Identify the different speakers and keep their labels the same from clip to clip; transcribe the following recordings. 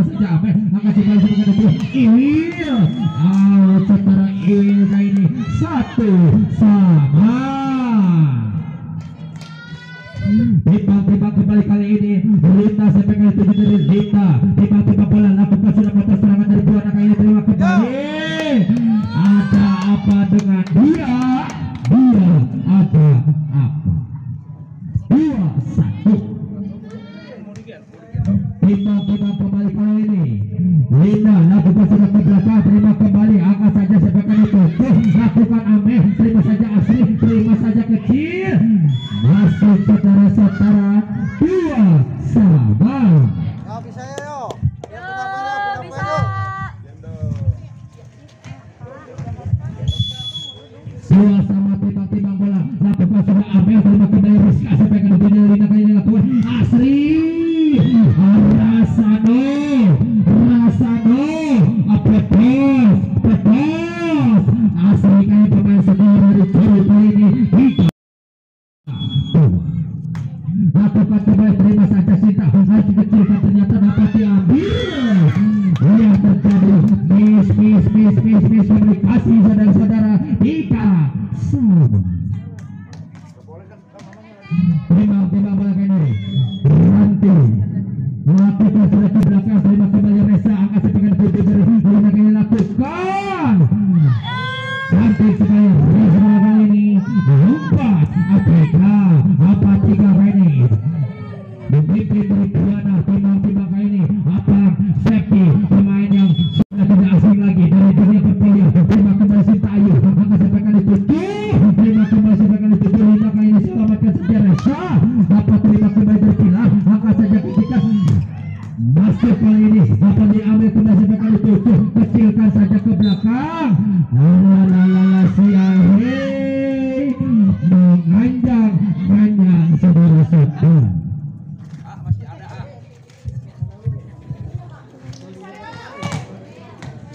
Speaker 1: pasti capek angkat jempol sebagai lebih. iya dua sama kita timbang bola. Satu kosong APL sama kita Rizka penuh kasih saudara-saudara Dika semua, terima terima belakang ini Ranti melakukan sudah belakang terima ke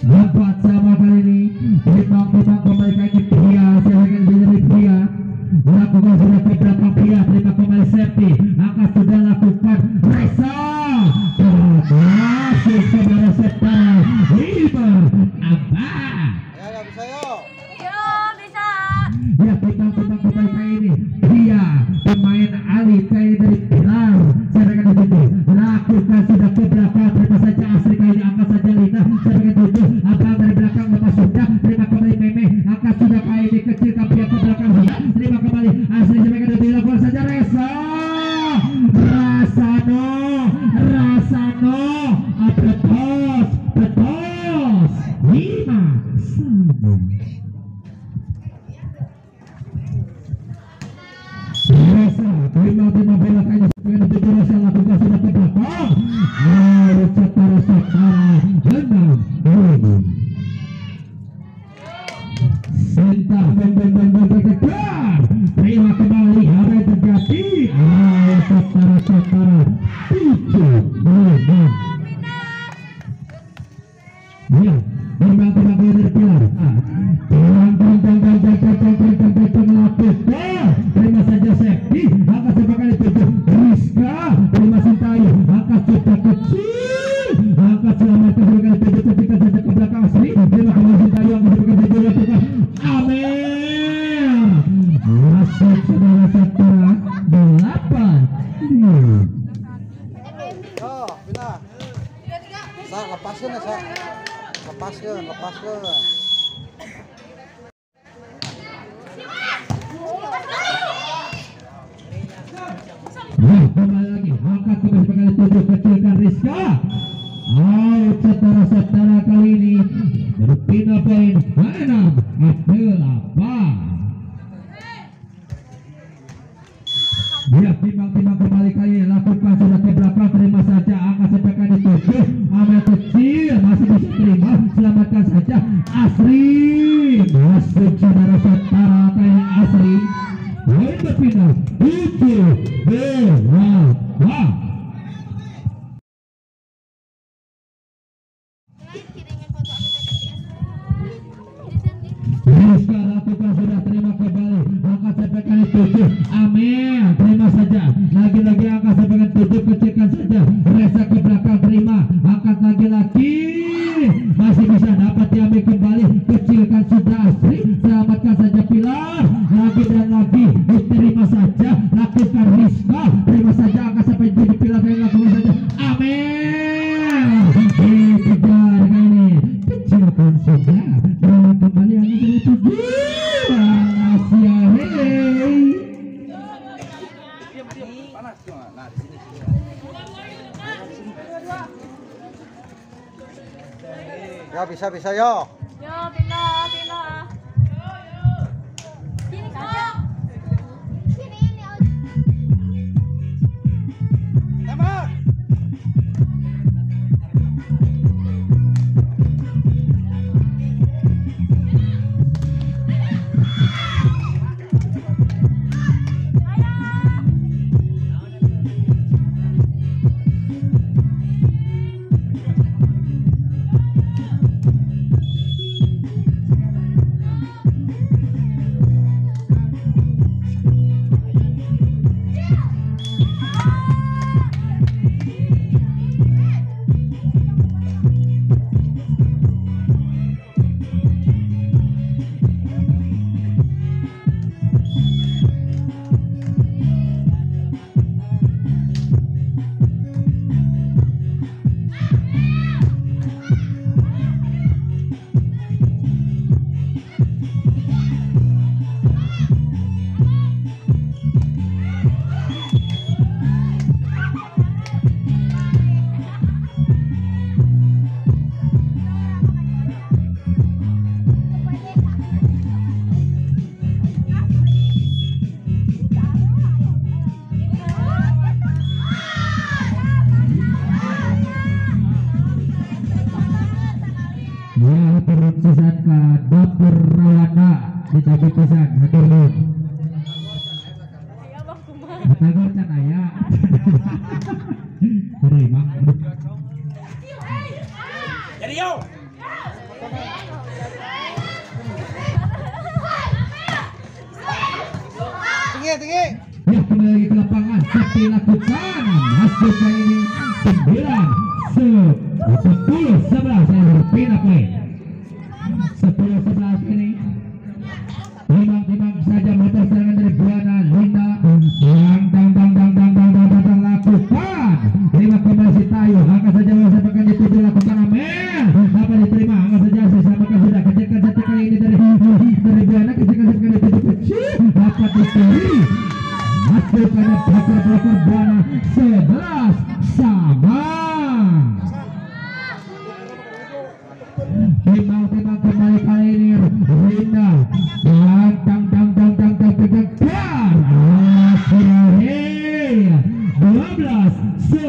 Speaker 1: Not bola lagi angkat kembali pengen tujuh kecilkan Rizka. Ayo setara setara kali ini berpindah poin enam delapan.
Speaker 2: Ya
Speaker 1: timbang-timbang kembali kali ini lakukan sudah ke belakang terima saja angka sepekan di tujuh amat kecil masih bisa terima selamatkan saja. Asri masuk sudah bakat lagi-lagi. Masih bisa dapat diambil kembali. Kecilkan sudah.
Speaker 2: Ya bisa bisa yo.
Speaker 3: Yo, Pino.
Speaker 1: sakit pisan hatur nuhun Batagor can aya. Kudu imam.
Speaker 2: Jadi yo. Tinggi, tinggi.
Speaker 1: Ya, kembali ke lapangan. Sakti lakukan. Hasil ini putra pertama apa diterima angkat saja sesama sudah kecil kecil kali ini dari dari Guyana kecil kecil kali itu kecil dapat dicuri masuk pada putra putra Guyana sebelas sama timbang kembali kali ini Rinda lantang tang tang tang tang akhirnya 12 se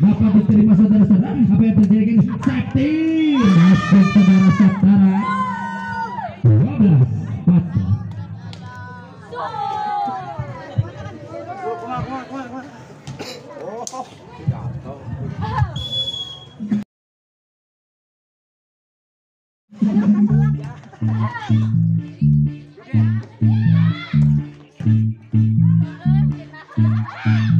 Speaker 1: Bapak diterima saudara-saudara apa yang terjadi dengan sakti! Masuk saudara-saudara. 12 14
Speaker 3: Yeah.